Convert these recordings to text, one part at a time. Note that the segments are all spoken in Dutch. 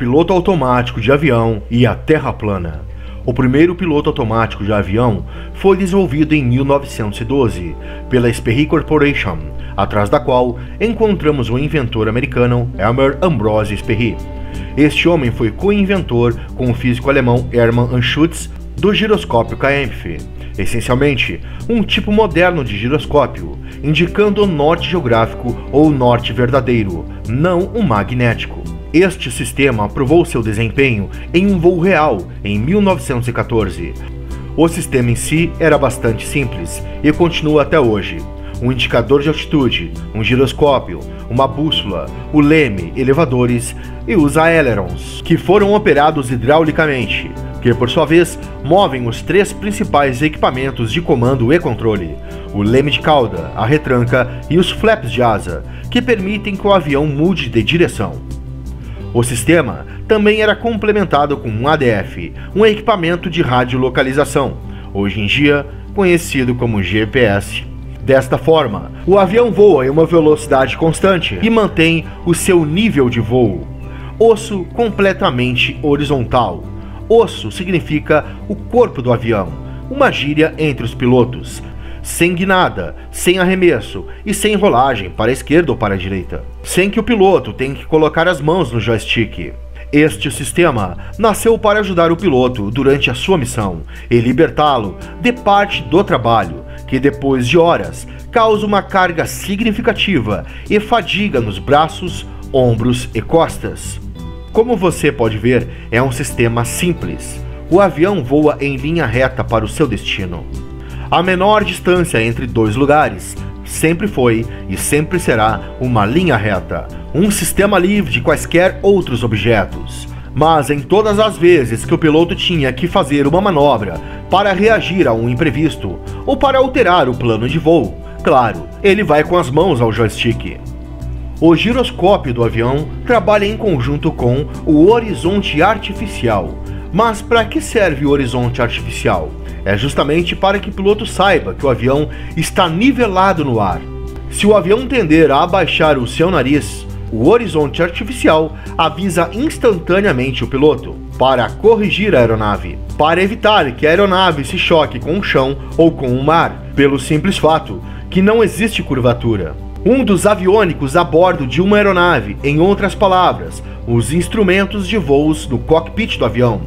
piloto automático de avião e a terra plana. O primeiro piloto automático de avião foi desenvolvido em 1912 pela Sperry Corporation, atrás da qual encontramos o inventor americano Elmer Ambrose Sperry. Este homem foi co-inventor com o físico alemão Hermann Anschutz do giroscópio KMF, essencialmente um tipo moderno de giroscópio, indicando o norte geográfico ou norte verdadeiro, não o magnético. Este sistema provou seu desempenho em um voo real em 1914. O sistema em si era bastante simples e continua até hoje. Um indicador de altitude, um giroscópio, uma bússola, o leme, elevadores e os ailerons, que foram operados hidraulicamente, que por sua vez movem os três principais equipamentos de comando e controle: o leme de cauda, a retranca e os flaps de asa, que permitem que o avião mude de direção. O sistema também era complementado com um ADF, um equipamento de radiolocalização, hoje em dia conhecido como GPS. Desta forma, o avião voa em uma velocidade constante e mantém o seu nível de voo. Osso completamente horizontal. Osso significa o corpo do avião, uma gíria entre os pilotos, sem guinada, sem arremesso e sem rolagem para a esquerda ou para a direita, sem que o piloto tenha que colocar as mãos no joystick. Este sistema nasceu para ajudar o piloto durante a sua missão e libertá-lo de parte do trabalho, que depois de horas causa uma carga significativa e fadiga nos braços, ombros e costas. Como você pode ver, é um sistema simples. O avião voa em linha reta para o seu destino. A menor distância entre dois lugares sempre foi e sempre será uma linha reta, um sistema livre de quaisquer outros objetos. Mas em todas as vezes que o piloto tinha que fazer uma manobra para reagir a um imprevisto ou para alterar o plano de voo, claro, ele vai com as mãos ao joystick. O giroscópio do avião trabalha em conjunto com o horizonte artificial. Mas para que serve o horizonte artificial? É justamente para que o piloto saiba que o avião está nivelado no ar. Se o avião tender a abaixar o seu nariz, o horizonte artificial avisa instantaneamente o piloto para corrigir a aeronave, para evitar que a aeronave se choque com o chão ou com o mar, pelo simples fato que não existe curvatura. Um dos aviônicos a bordo de uma aeronave, em outras palavras, os instrumentos de voos no cockpit do avião,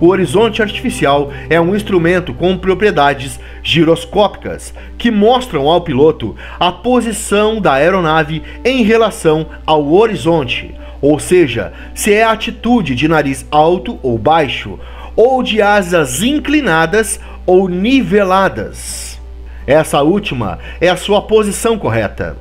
o horizonte artificial é um instrumento com propriedades giroscópicas que mostram ao piloto a posição da aeronave em relação ao horizonte, ou seja, se é a atitude de nariz alto ou baixo, ou de asas inclinadas ou niveladas. Essa última é a sua posição correta.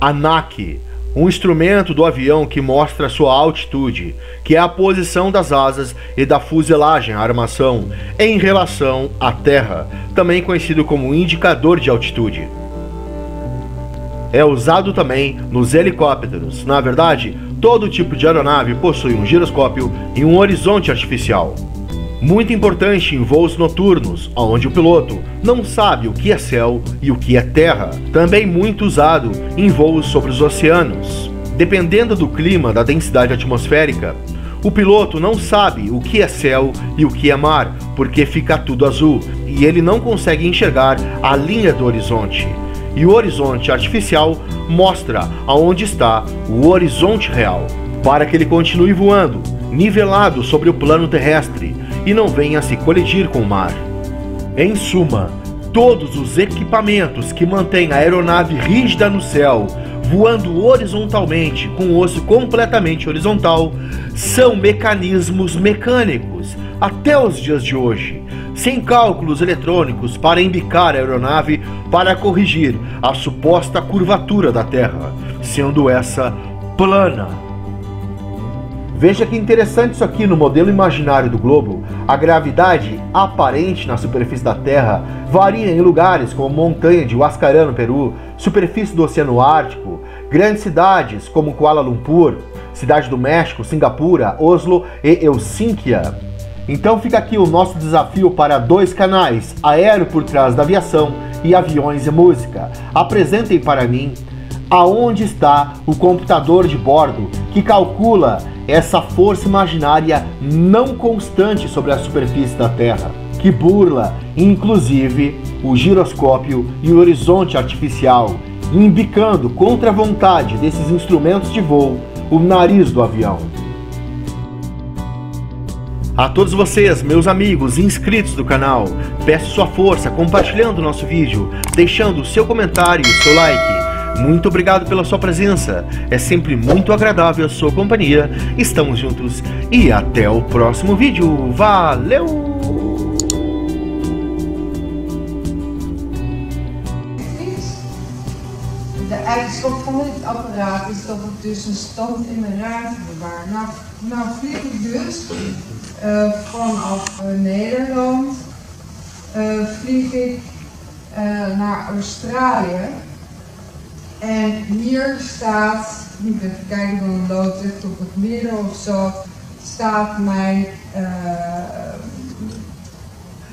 A NAC um instrumento do avião que mostra sua altitude, que é a posição das asas e da fuselagem, armação, em relação à terra, também conhecido como indicador de altitude. É usado também nos helicópteros. Na verdade, todo tipo de aeronave possui um giroscópio e um horizonte artificial. Muito importante em voos noturnos, onde o piloto não sabe o que é céu e o que é terra. Também muito usado em voos sobre os oceanos. Dependendo do clima, da densidade atmosférica, o piloto não sabe o que é céu e o que é mar, porque fica tudo azul e ele não consegue enxergar a linha do horizonte. E o horizonte artificial mostra aonde está o horizonte real, para que ele continue voando, nivelado sobre o plano terrestre e não venha se colidir com o mar. Em suma, todos os equipamentos que mantêm a aeronave rígida no céu, voando horizontalmente com o osso completamente horizontal, são mecanismos mecânicos até os dias de hoje, sem cálculos eletrônicos para embicar a aeronave para corrigir a suposta curvatura da Terra, sendo essa plana. Veja que interessante isso aqui no modelo imaginário do globo. A gravidade aparente na superfície da Terra varia em lugares como montanha de Huascarán, no Peru, superfície do Oceano Ártico, grandes cidades como Kuala Lumpur, Cidade do México, Singapura, Oslo e Helsínquia. Então fica aqui o nosso desafio para dois canais, Aéreo por trás da aviação e Aviões e Música. Apresentem para mim Aonde está o computador de bordo que calcula essa força imaginária não constante sobre a superfície da Terra, que burla, inclusive, o giroscópio e o horizonte artificial, imbicando contra a vontade desses instrumentos de voo o nariz do avião? A todos vocês, meus amigos inscritos do canal, peço sua força compartilhando nosso vídeo, deixando seu comentário e seu like. Muito obrigado pela sua presença. É sempre muito agradável a sua companhia. Estamos juntos e até o próximo vídeo. Valeu! De van dit apparaat is dat het dus een stand in de ruimte bewaart. Nou, nou vlieg ik dus uh, vanaf Nederland, uh, vlieg ik naar Australië. En hier staat, moet even kijken, dan loopt echt op het midden of zo, staat mijn uh,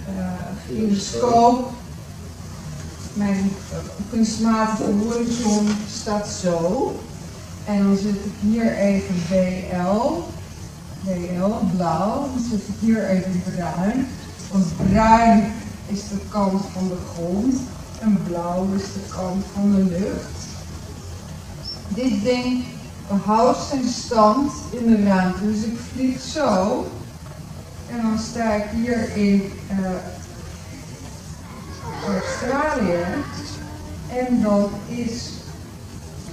uh, gyroscoop. Mijn kunstmatige horizon staat zo. En dan zet ik hier even BL. BL, blauw. Dan zet ik hier even bruin. Want bruin is de kant van de grond. En blauw is de kant van de lucht. Dit ding behoudt zijn stand in de ruimte. Dus ik vlieg zo. En dan sta ik hier in uh, Australië. En dan is,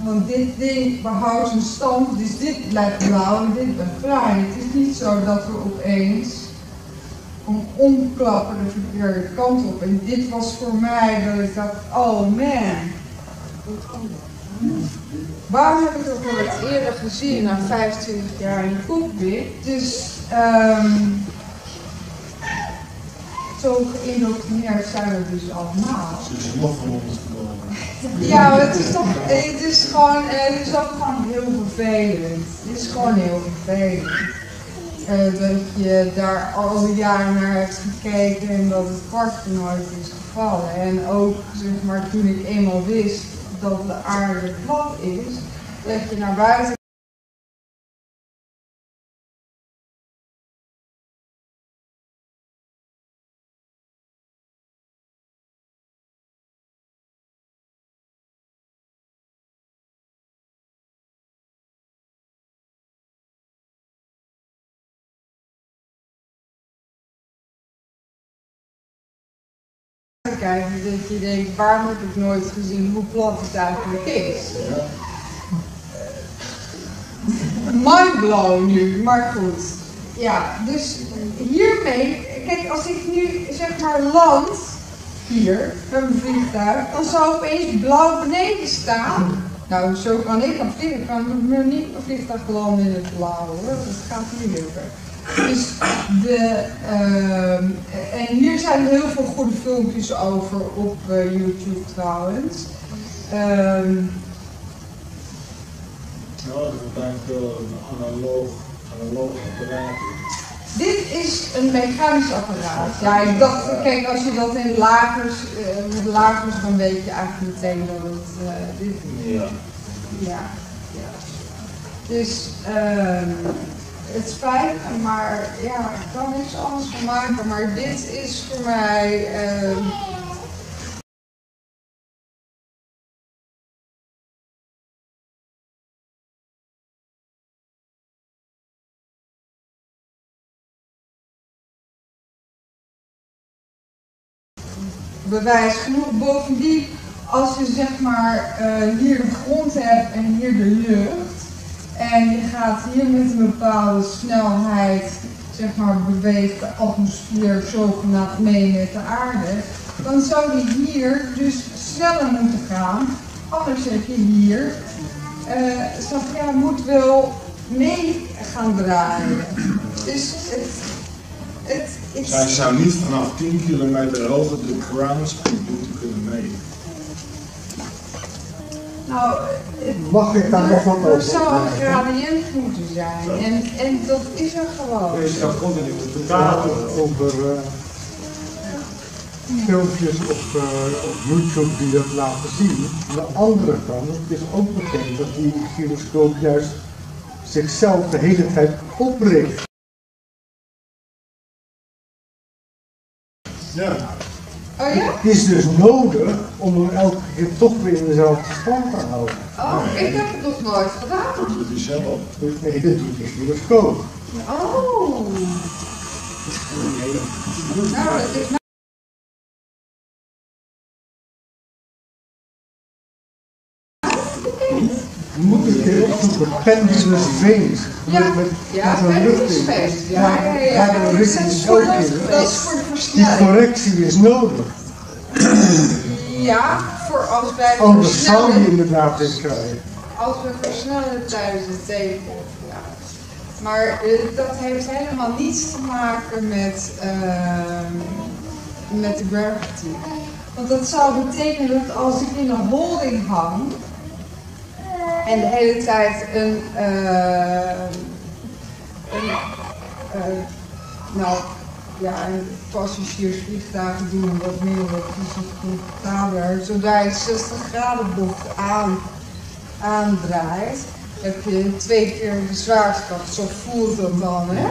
want dit ding behoudt zijn stand, dus dit blijft blauw en dit blijft bruin. Het is niet zo dat we opeens om omklappen de verkeerde kant op. En dit was voor mij dat ik dacht, oh man. Waarom heb ik het voor het eerder gezien na 25 jaar in de cockpit? Dus um, zo geïndoctrineerd zijn we dus allemaal. Is nog van ons gekomen. Ja, het is toch, het is gewoon, het is ook gewoon heel vervelend. Het is gewoon heel vervelend. Uh, dat je daar al die jaren naar hebt gekeken en dat het kwartje nooit is gevallen. En ook, zeg maar, toen ik eenmaal wist dat de aarde plat is, leg je naar buiten. Dat je denkt, waarom heb ik nooit gezien hoe plat het eigenlijk is? Mindblown nu, maar goed. Ja, dus hiermee, kijk, als ik nu zeg maar land hier met mijn vliegtuig, dan zou opeens blauw beneden staan. Nou, zo kan ik dan vliegen. Ik kan niet mijn vliegtuig landen in het blauw hoor. Dat gaat niet lukken. Dus de, uh, en hier zijn heel veel goede filmpjes over op uh, YouTube trouwens. Um, nou, dat is uiteindelijk een analoog, analoog apparaat. Dit is een mechanisch apparaat. Ja, ik dacht, kijk, als je dat in lagers, uh, met lagers, dan weet je eigenlijk meteen dat het. Uh, dit, ja. ja. Ja. Dus, um, het spijt me, maar ja, ik kan niks anders van maken. Maar dit is voor mij. Uh, bewijs genoeg. Bovendien, als je zeg maar uh, hier de grond hebt en hier de lucht, en je gaat hier met een bepaalde snelheid, zeg maar, beweegt de atmosfeer zogenaamd mee met de aarde. Dan zou die hier dus sneller moeten gaan. Anders heb je hier, uh, ja, moet wel mee gaan draaien. Dus het, het, het zou niet vanaf 10 kilometer hoger de ground speed moeten kunnen meten. Nou, Mag ik daar nog wat over? Er zou een gradient moeten zijn. En, en dat is er gewoon. Dus dat komt de praten over. Uh, filmpjes op, eh, op YouTube die dat laten zien. Aan de andere kant, het is ook bekend dat die gyroscoop juist zichzelf de hele tijd opricht. Ja, Oh ja? Het is dus nodig om hem elke keer toch weer in dezelfde stand te houden. Oh, ik heb het nog nooit gedaan. dat doet hij zelf. Nee, dat doet de gyroscoop. Oh. Nou, dat is opzoeken, pendulous Venus. Ja, Met, ja, met een lucht in. Ja, Ja, ja, de richting is ook in. Dat is voor de Die correctie is nodig. Ja, voor als wij Anders zou je inderdaad dit krijgen. als we versnellen tijdens het. Ja. Maar eh, dat heeft helemaal niets te maken met, ehm, met de gravity. Want dat zou betekenen dat als ik in een holding hang en de hele tijd een, eh, een eh, nou ja, en passagiersvliegtuigen doen wat fysiek comfortabeler. Zodra je 60 graden bocht aan, aandraait, heb je twee keer de zwaartekracht. Zo voelt dat dan, hè?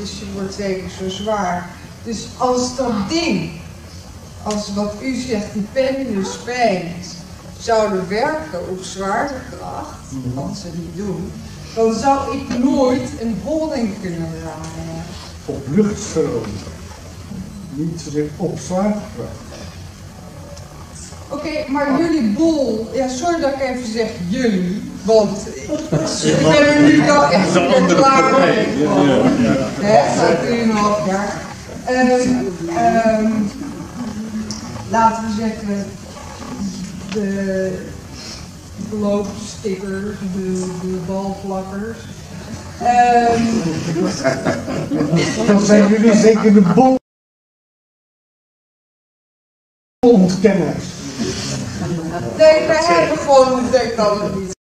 Dus je keer zo zwaar. Dus als dat ding, als wat u zegt, die pendulum springs, zouden werken op zwaartekracht, wat ze niet doen, dan zou ik nooit een holding kunnen draaien. Op luchtstroom. Niet op zwaartekracht. Oké, maar jullie boel, ja sorry dat ik even zeg jullie, want ik, ben er nu wel echt klaar mee. Hè, staat 3,5 jaar. Laten we zeggen, de loopstickers, de, de balplakkers. Ehm, Dan zijn jullie zeker de bol ontkenners. nee, wij hebben gewoon ontdekt dat het niet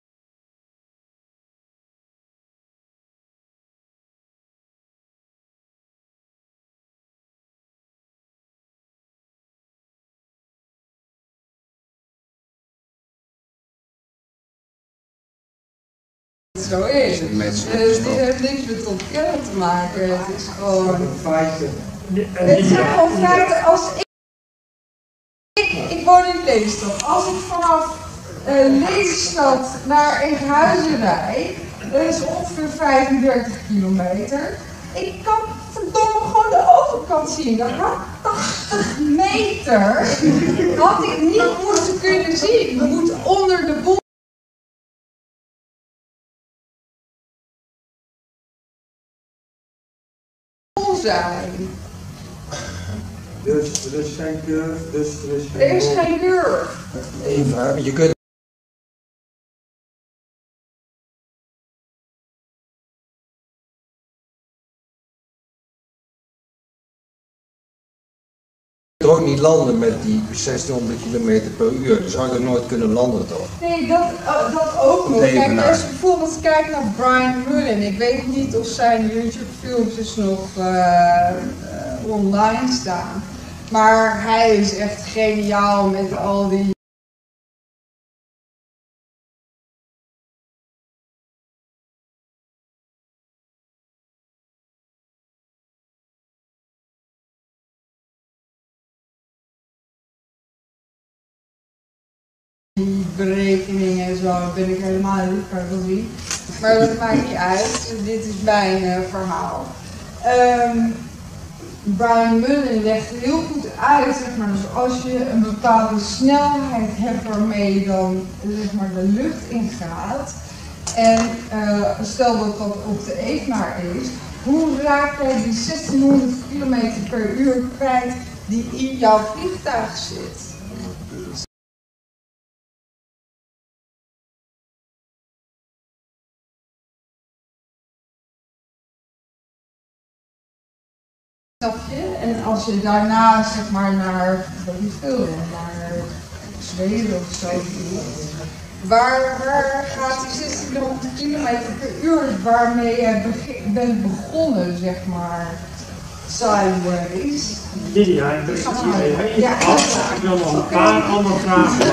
zo is. Dus heeft niks met ontkennen te maken. Het is gewoon. Het zijn gewoon feiten. Als ik, ik, ik woon in Leestad. Als ik vanaf uh, Lelystad naar Enkhuizen rijd, dat is ongeveer 35 kilometer. Ik kan verdomme gewoon de overkant zien. Dat had 80 meter. Had ik niet moeten kunnen zien. Je moet onder de boel. Zijn. Dus er is geen curve, dus er is geen... Er is geen curve. Even, je kunt... ook niet landen met die 1600 km per uur. Dan zou je er nooit kunnen landen toch? Nee, dat, uh, dat ook nog. Even Kijk, als je bijvoorbeeld kijkt naar Brian Mullen. Ik weet niet of zijn YouTube-filmpjes nog uh, uh, online staan. Maar hij is echt geniaal met al die die ben ik helemaal niet. Maar dat maakt niet uit, dit is mijn uh, verhaal. Um, Brian Mullen legt heel goed uit, zeg maar, dus als je een bepaalde snelheid hebt waarmee je dan zeg maar, de lucht ingaat, en uh, stel dat dat op de evenaar is, hoe raak jij die 1600 km per uur kwijt die in jouw vliegtuig zit? En als je daarna zeg maar naar, weet veel, naar Zweden of zo Waar, waar gaat die 1600 km per uur waarmee je bent begonnen, zeg maar, sideways? Lydia, ik ben het Ja. Ik wil nog een paar andere vragen.